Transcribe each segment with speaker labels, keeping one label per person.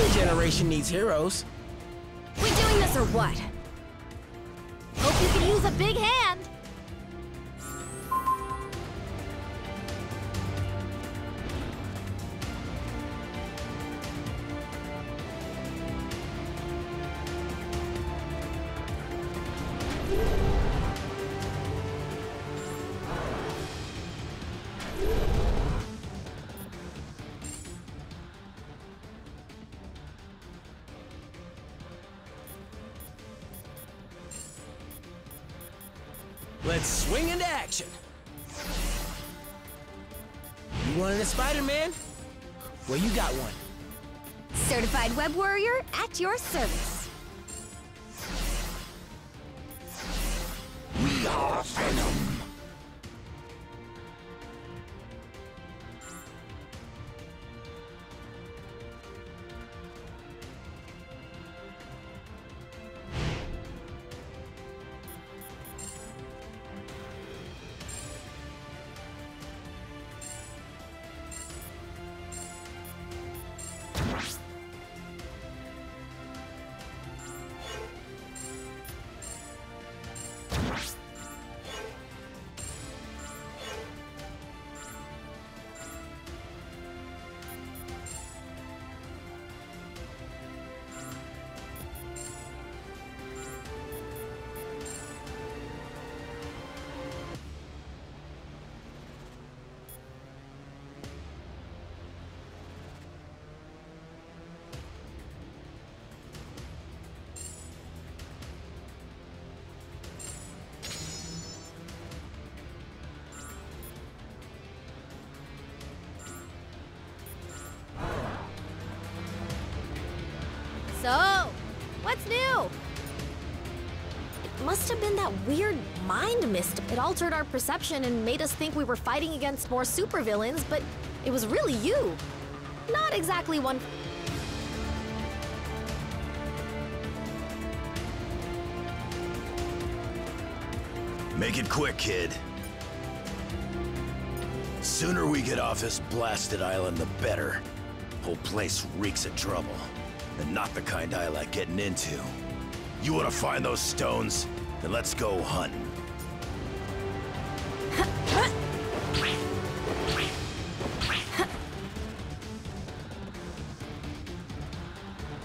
Speaker 1: Every generation needs heroes.
Speaker 2: We doing this or what? Hope you can use a big hand.
Speaker 1: Wanted Spider-Man? Well, you got one.
Speaker 2: Certified web warrior at your service.
Speaker 3: We are Venom.
Speaker 2: What's new? It must have been that weird mind mist. It altered our perception and made us think we were fighting against more supervillains, but it was really you. Not exactly one.
Speaker 3: Make it quick, kid. Sooner we get off this blasted island, the better. Whole place reeks of trouble. And not the kind I like getting into. You wanna find those stones? Then let's go hunting.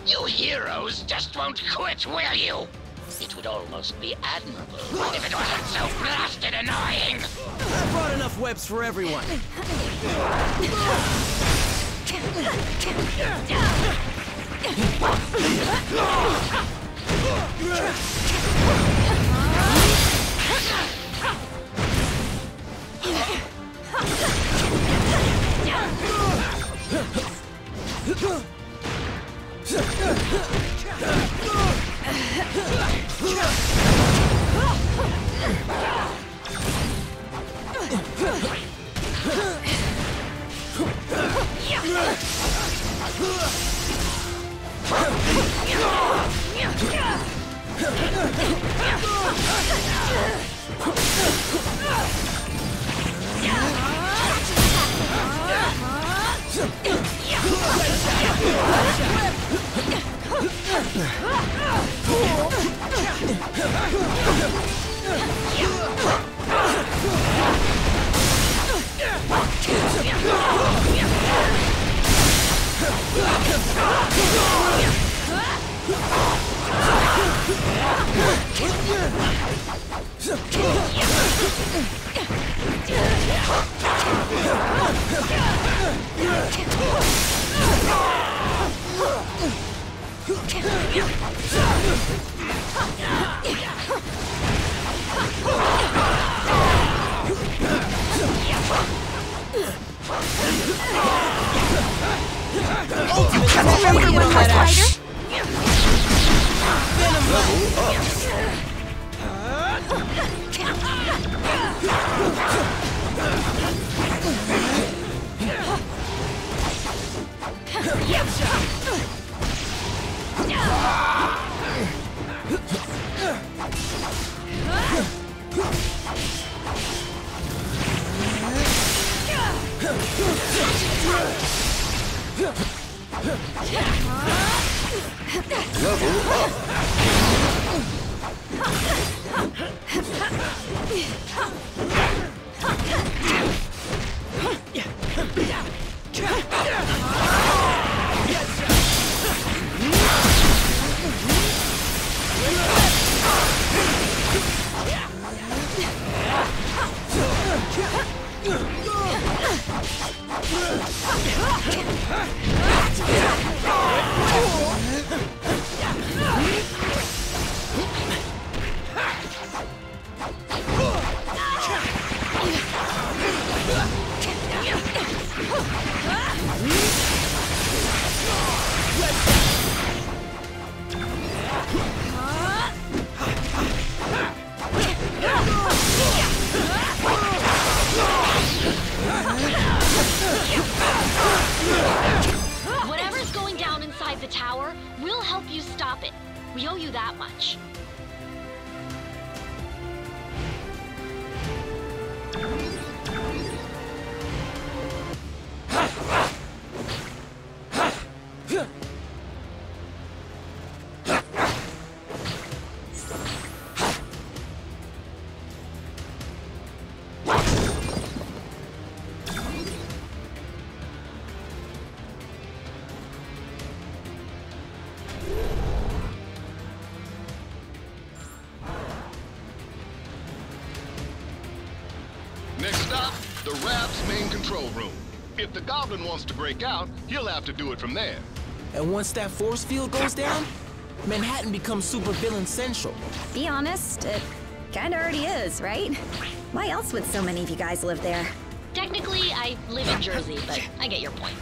Speaker 4: You heroes just won't quit, will you? It would almost be admirable if it wasn't so blasted annoying.
Speaker 1: I brought enough webs for everyone.
Speaker 5: Huh! Yeah!
Speaker 2: あっ! Level up. The
Speaker 6: Raft's main control room. If the Goblin wants to break out, he'll have to do it from there.
Speaker 7: And once that force field goes down, Manhattan becomes supervillain central.
Speaker 8: Be honest, it kinda already is, right? Why else would so many of you guys live there?
Speaker 2: Technically, I live in Jersey, but I get your point.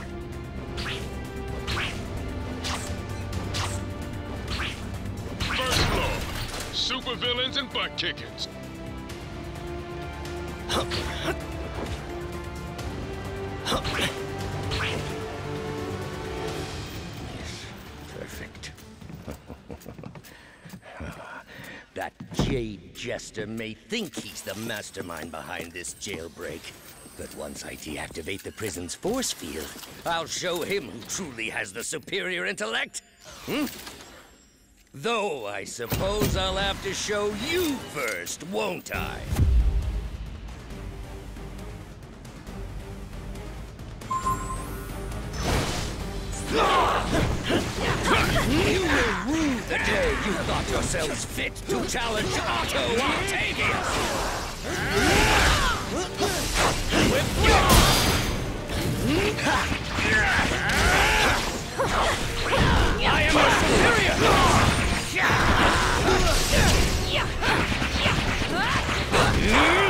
Speaker 6: First floor, supervillains and butt kickings.
Speaker 9: that Jade Jester may think he's the mastermind behind this jailbreak. But once I deactivate the prison's force field, I'll show him who truly has the superior intellect. Hmm? Though I suppose I'll have to show you first, won't I? The day you thought yourselves fit to challenge Otto Octavius! I am your superior!
Speaker 7: Venom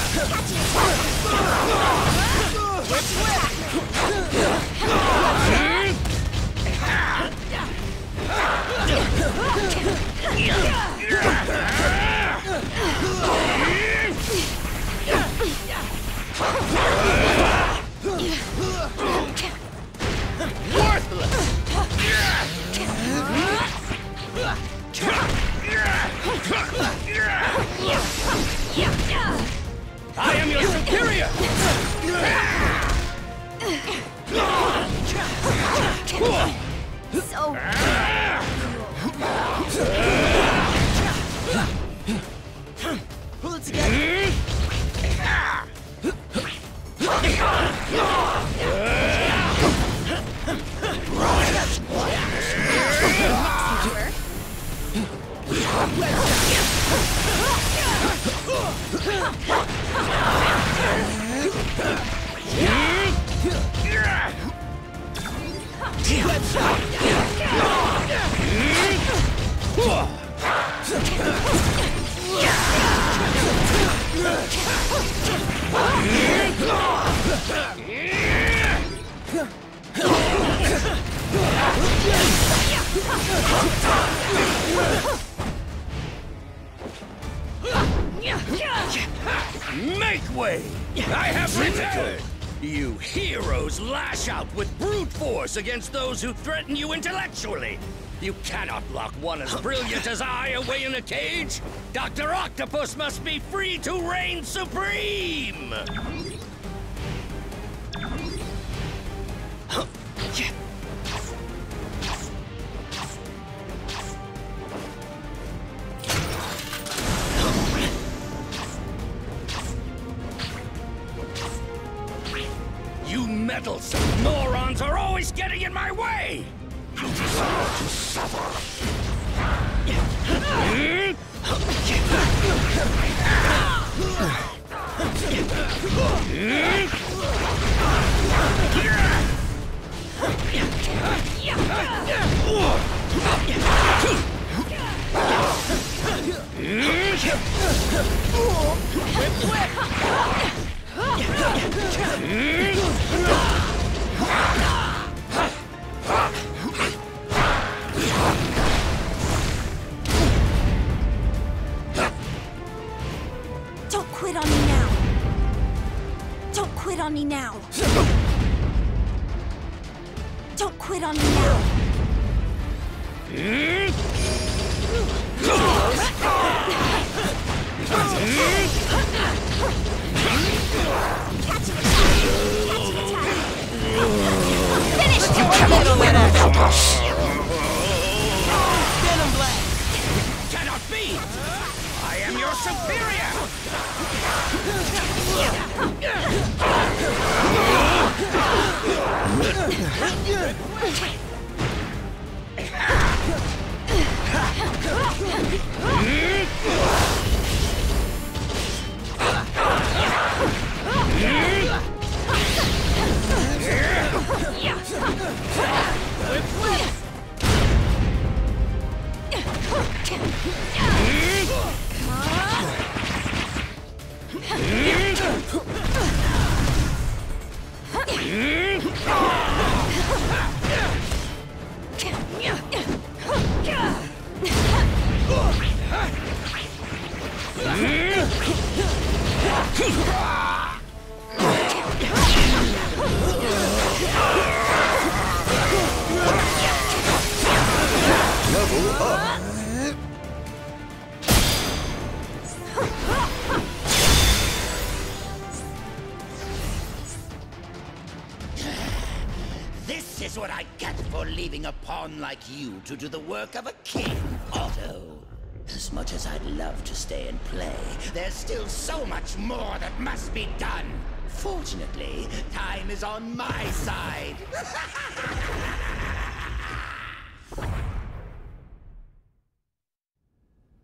Speaker 7: 같이
Speaker 1: 가자!
Speaker 9: Make way! I have returned! You heroes lash out with brute force against those who threaten you intellectually! You cannot lock one as brilliant as I away in a cage! Dr. Octopus must be free to reign supreme! Meddlesome morons are always getting in my way!
Speaker 7: Don't quit on me now. Don't quit on me now.
Speaker 4: Let's Hyah! Like you to do the work of a king, Otto. As much as I'd love to stay and play, there's still so much more that must be done. Fortunately, time is on my side.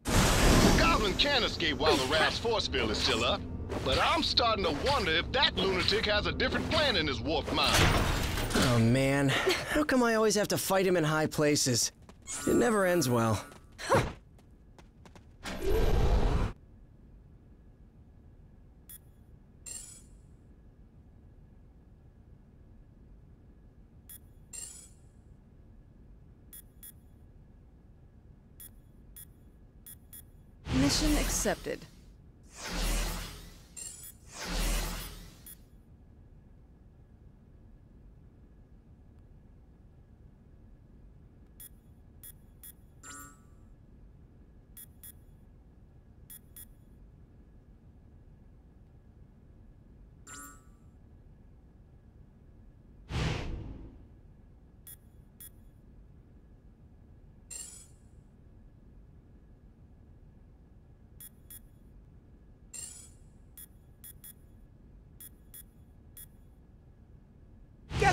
Speaker 6: The Goblin can escape while the Raft's force field is still up. But I'm starting to wonder if that lunatic has a different plan in his warped mind.
Speaker 10: Oh man, how come I always have to fight him in high places? It never ends well.
Speaker 11: Mission accepted.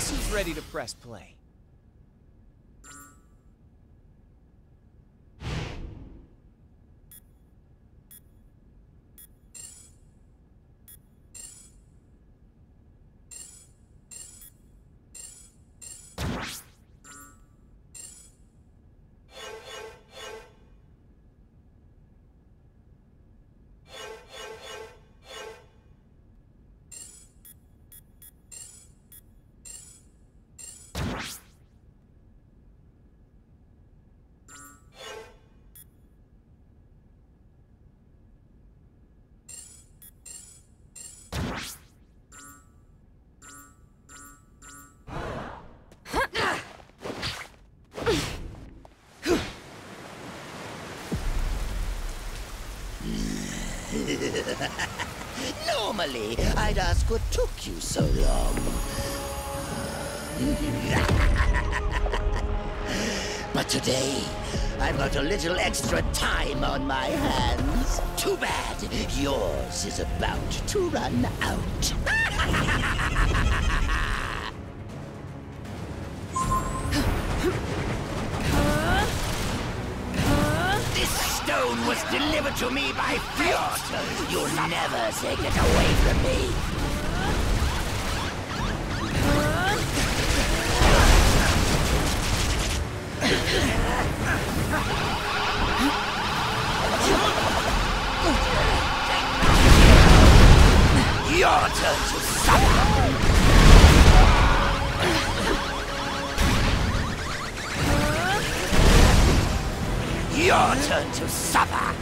Speaker 1: Guess who's ready to press play?
Speaker 4: I'd ask what took you so long. but today, I've got a little extra time on my hands. Too bad. Yours is about to run out. to me by Fjord. You'll never take it away from me. Your turn to suffer. Your turn to suffer.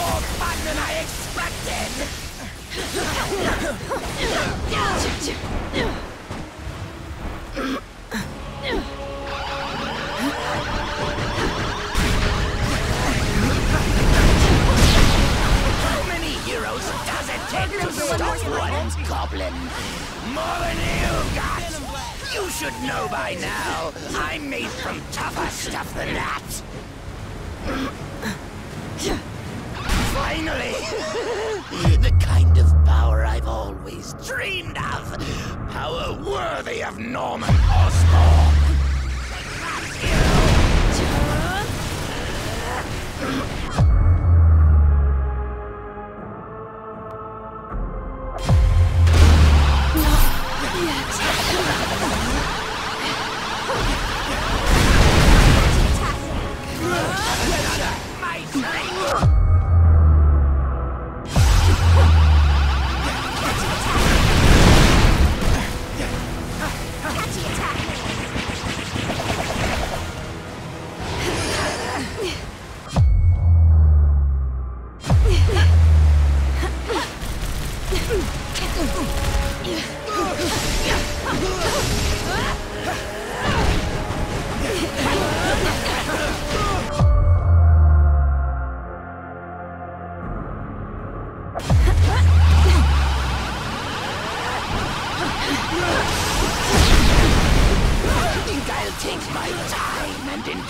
Speaker 4: More fun than I expected. How many heroes does it take to stop one goblin? More than you got! You should know by now. I'm made from tougher stuff than that. Finally! the kind of power I've always dreamed of. Power worthy of Norman Osborn.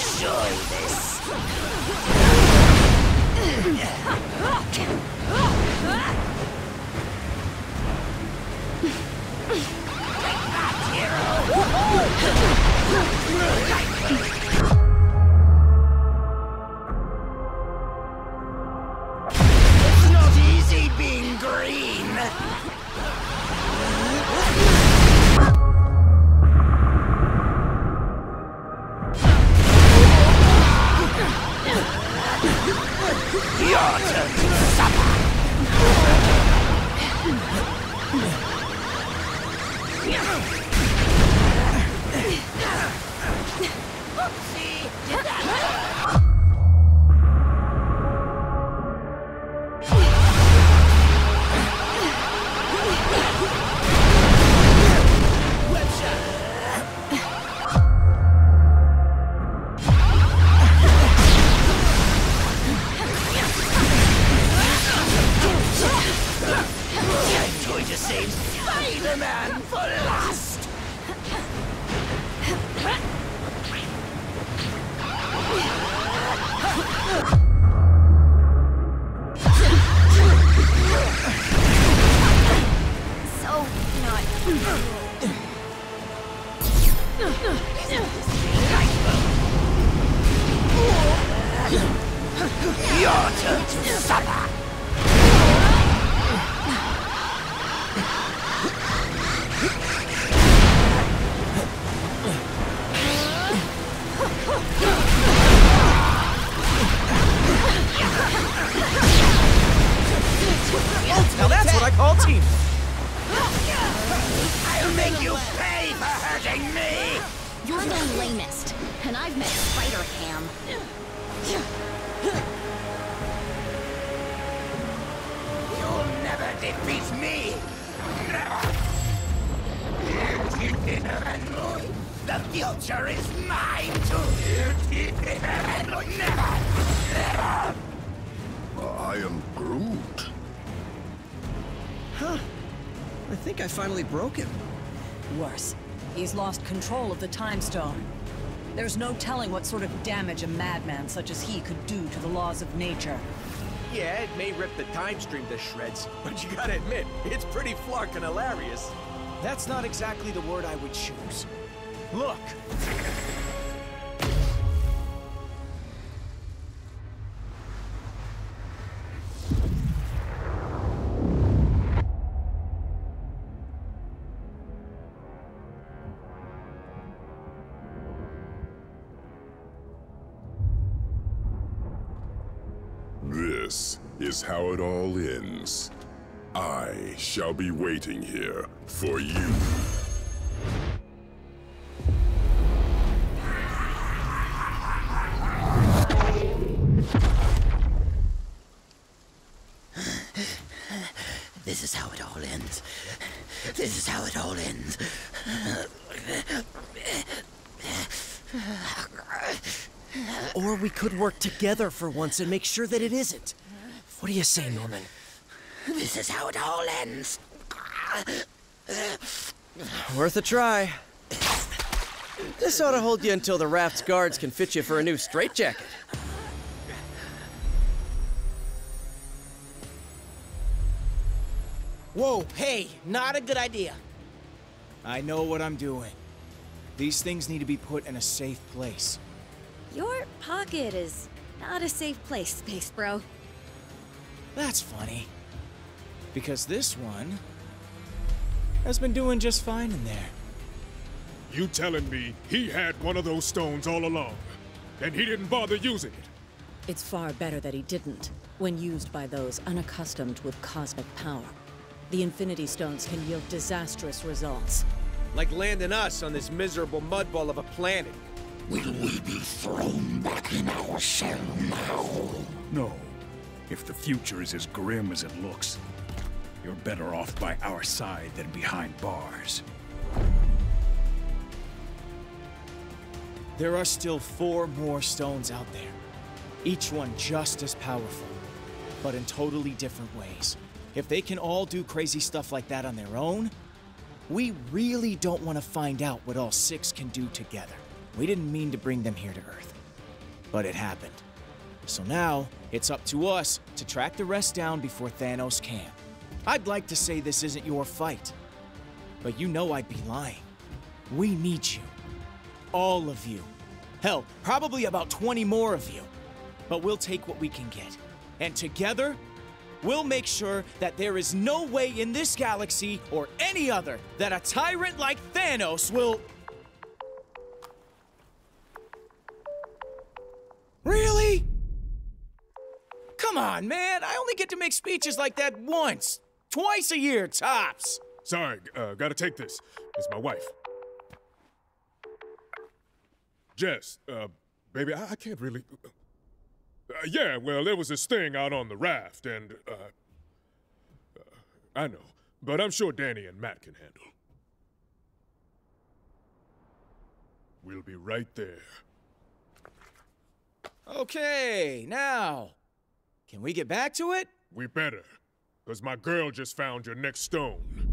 Speaker 4: Enjoy this.
Speaker 10: think I finally broke him.
Speaker 11: Worse, he's lost control of the Time Stone. There's no telling what sort of damage a madman such as he could do to the laws of nature.
Speaker 12: Yeah, it may rip the time stream to shreds, but you gotta admit, it's pretty flarkin' hilarious.
Speaker 1: That's not exactly the word I would choose. Look!
Speaker 13: Is how it all ends. I shall be waiting here for you.
Speaker 4: This is how it all ends. This is how it all ends.
Speaker 10: Or we could work together for once and make sure that it isn't. What do you say, Norman?
Speaker 4: This is how it all ends.
Speaker 10: Worth a try. This ought to hold you until the raft's guards can fit you for a new straitjacket.
Speaker 1: Whoa, hey, not a good idea. I know what I'm doing. These things need to be put in a safe place.
Speaker 8: Your pocket is not a safe place, Space Bro.
Speaker 1: That's funny. Because this one has been doing just fine in there.
Speaker 14: You telling me he had one of those stones all along, and he didn't bother using it?
Speaker 11: It's far better that he didn't, when used by those unaccustomed with cosmic power. The Infinity Stones can yield disastrous results.
Speaker 12: Like landing us on this miserable mudball of a planet.
Speaker 4: Will we be thrown back in our shell now?
Speaker 15: No. If the future is as grim as it looks, you're better off by our side than behind bars.
Speaker 1: There are still four more stones out there. Each one just as powerful, but in totally different ways. If they can all do crazy stuff like that on their own, we really don't want to find out what all six can do together. We didn't mean to bring them here to Earth, but it happened. So now, it's up to us to track the rest down before Thanos can. I'd like to say this isn't your fight, but you know I'd be lying. We need you. All of you. Hell, probably about 20 more of you. But we'll take what we can get. And together, we'll make sure that there is no way in this galaxy or any other that a tyrant like Thanos will. Really? Come on, man. I only get to make speeches like that once. Twice a year, tops.
Speaker 14: Sorry, uh, gotta take this. It's my wife. Jess, uh, baby, I, I can't really. Uh, yeah, well, there was this thing out on the raft, and, uh, uh, I know, but I'm sure Danny and Matt can handle. We'll be right there.
Speaker 1: Okay, now, can we get back to it?
Speaker 14: We better, because my girl just found your next stone.